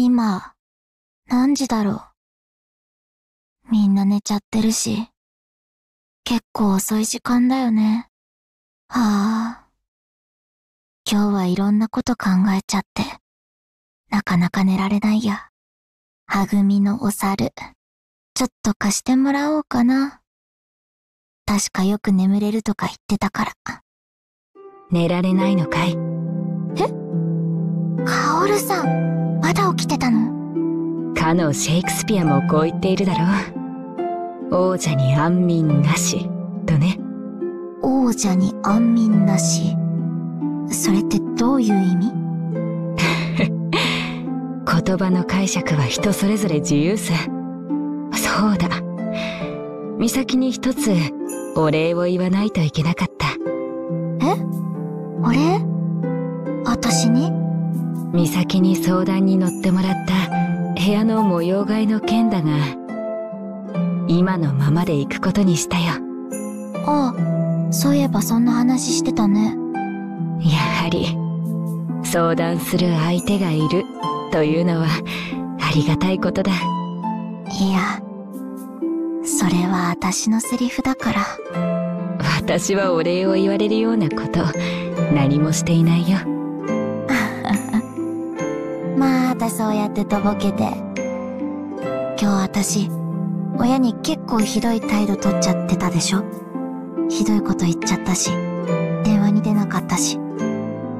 今、何時だろう？みんな寝ちゃってるし、結構遅い時間だよね。はあ。今日はいろんなこと考えちゃって、なかなか寝られないや。はぐみのお猿、ちょっと貸してもらおうかな。確かよく眠れるとか言ってたから。寝られないのかい？え？カオルさん、まだ起きてたの？かのシェイクスピアもこう言っているだろう。王者に安眠なし、とね。王者に安眠なし？それってどういう意味？言葉の解釈は人それぞれ自由さ。そうだ。美咲に一つお礼を言わないといけなかった。え？お礼？私に？美咲に相談に乗ってもらった部屋の模様替えの件だが、今のままで行くことにしたよ。ああ、そういえばそんな話してたね。やはり、相談する相手がいるというのはありがたいことだ。いや、それは私のセリフだから。私はお礼を言われるようなこと何もしていないよ。たそうやってとぼけて。今日私、親に結構ひどい態度取っちゃってたでしょ？ひどいこと言っちゃったし、電話に出なかったし。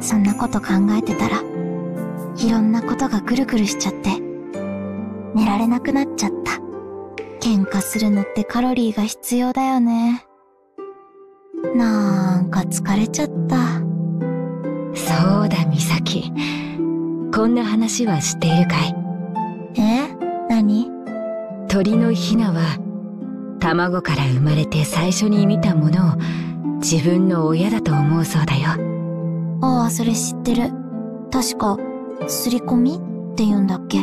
そんなこと考えてたら、いろんなことがぐるぐるしちゃって、寝られなくなっちゃった。喧嘩するのってカロリーが必要だよね。なんか疲れちゃった。そうだ、美咲。こんな話は知っているかい？え？何？鳥のヒナは、卵から生まれて最初に見たものを自分の親だと思うそうだよ。ああ、それ知ってる。確か、すり込み？って言うんだっけ？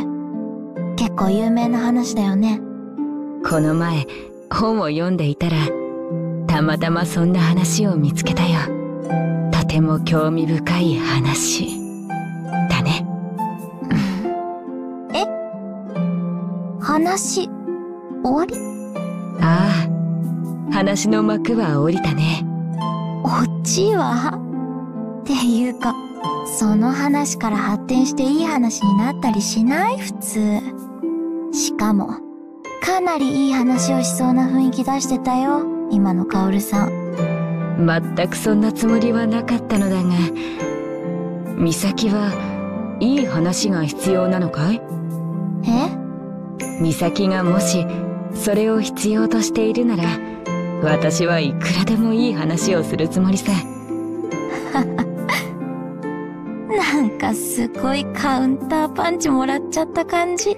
結構有名な話だよね。この前、本を読んでいたら、たまたまそんな話を見つけたよ。とても興味深い話。話、終わり？ああ、話の幕は降りたね。オチは？っていうか、その話から発展していい話になったりしない？普通。しかも、かなりいい話をしそうな雰囲気出してたよ、今のカオルさん。全くそんなつもりはなかったのだが、美咲はいい話が必要なのかい？え？美咲がもし、それを必要としているなら、私はいくらでもいい話をするつもりさ。なんかすごいカウンターパンチもらっちゃった感じ。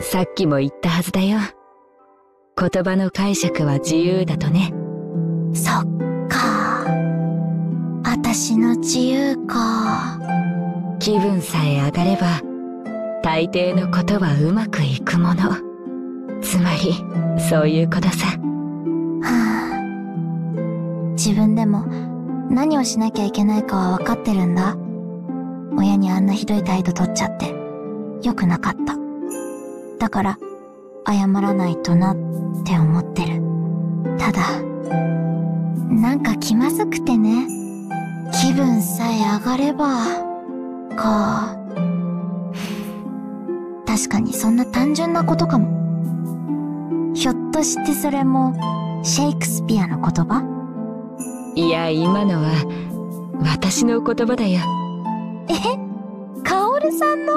さっきも言ったはずだよ。言葉の解釈は自由だとね。そっか。私の自由か。気分さえ上がれば、大抵のことはうまくいくもの。つまり、そういうことさ。はあ。自分でも何をしなきゃいけないかは分かってるんだ。親にあんなひどい態度取っちゃって、良くなかった。だから、謝らないとなって思ってる。ただ、なんか気まずくてね。気分さえ上がれば、か。確かにそんな単純なことかも。ひょっとしてそれも、シェイクスピアの言葉？いや、今のは、私の言葉だよ。え？カオルさんの？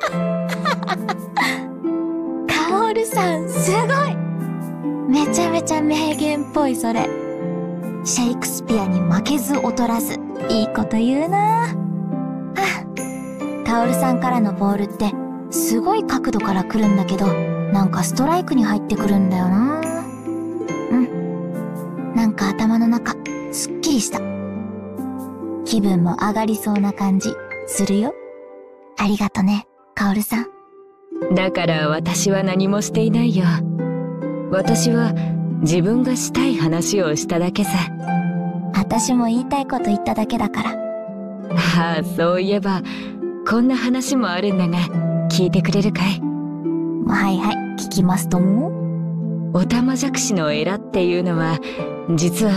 カオルさん、すごいめちゃめちゃ名言っぽい、それ。シェイクスピアに負けず劣らず、いいこと言うなあ、カオルさんからのボールって、すごい角度から来るんだけど、なんかストライクに入ってくるんだよなうん。なんか頭の中、すっきりした。気分も上がりそうな感じ、するよ。ありがとね、カオルさん。だから私は何もしていないよ。私は自分がしたい話をしただけさ。私も言いたいこと言っただけだから。ああ、そういえば、こんな話もあるんだが聞いてくれるかい？はいはい、聞きますとも。オタマジャクシのエラっていうのは実は